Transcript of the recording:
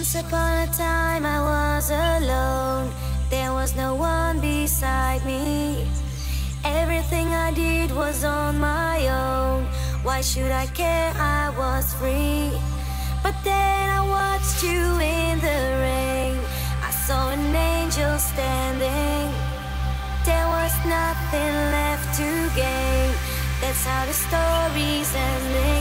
Once upon a time I was alone. There was no one beside me. Everything I did was on my own. Why should I care? I was free. But then I watched you in the rain. I saw an angel standing. There was nothing left to gain. That's how the story's ending.